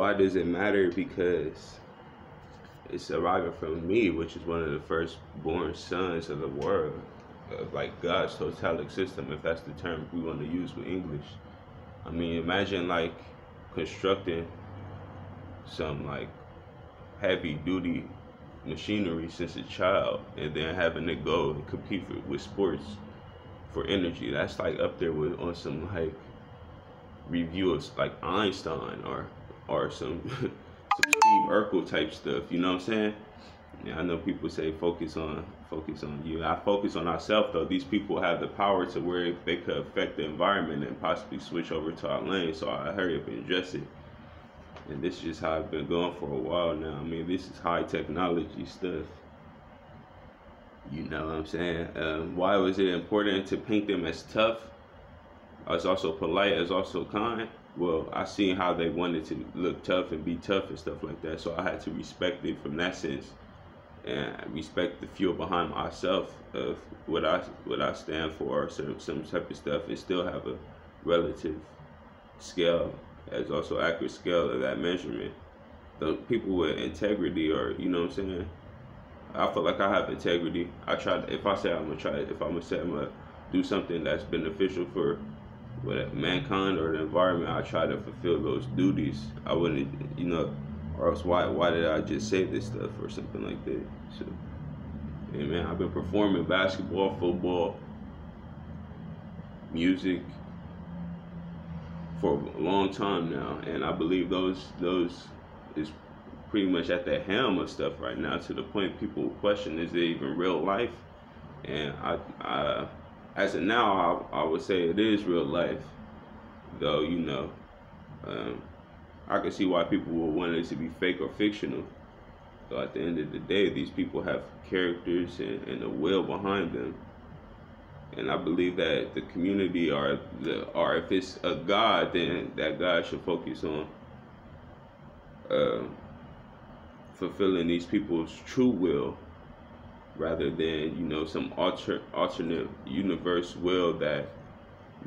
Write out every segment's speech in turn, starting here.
why does it matter? Because it's arriving from me, which is one of the first born sons of the world, of like God's totalic system, if that's the term we want to use with English. I mean, imagine like constructing some like heavy duty machinery since a child and then having to go and compete for, with sports for energy. That's like up there with on some like review of like Einstein or or some some Steve Urkel type stuff. You know what I'm saying? Yeah, I know people say focus on focus on you. I focus on ourselves though. These people have the power to where they could affect the environment and possibly switch over to our lane. So I hurry up and address it. And this is just how I've been going for a while now. I mean, this is high technology stuff. You know what I'm saying? Um, why was it important to paint them as tough? As also polite, as also kind. Well, I seen how they wanted to look tough and be tough and stuff like that. So I had to respect it from that sense, and respect the fuel behind myself of what I what I stand for, or some some type of stuff, and still have a relative scale as also accurate scale of that measurement. The people with integrity, or you know what I'm saying. I feel like I have integrity. I try. To, if I say I'm gonna try, if I'm gonna say I'm gonna do something that's beneficial for what mankind or the environment, I try to fulfill those duties. I wouldn't, you know, or else why why did I just say this stuff or something like that? So, yeah, man, I've been performing basketball, football, music, for a long time now, and I believe those those is pretty much at the helm of stuff right now to the point people question is it even real life? And I, I as of now, I, I would say it is real life, though you know, um, I can see why people would want it to be fake or fictional. So at the end of the day, these people have characters and, and a will behind them. And I believe that the community or the or if it's a God, then that God should focus on uh, fulfilling these people's true will, rather than you know some alter, alternate universe will that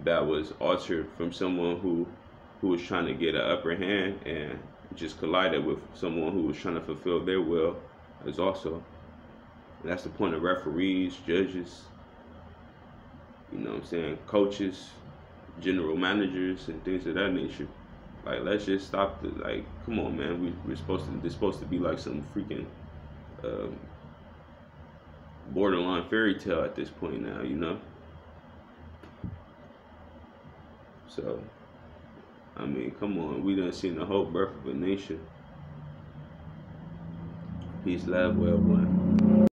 that was altered from someone who who was trying to get an upper hand and just collided with someone who was trying to fulfill their will as also. And that's the point of referees, judges, you know what I'm saying, coaches, general managers, and things of that nature. Like, let's just stop the, like, come on, man. We, we're supposed to, this supposed to be like some freaking um, borderline fairy tale at this point now, you know? So, I mean, come on. We done seen the whole birth of a nation. Peace, love, well, one.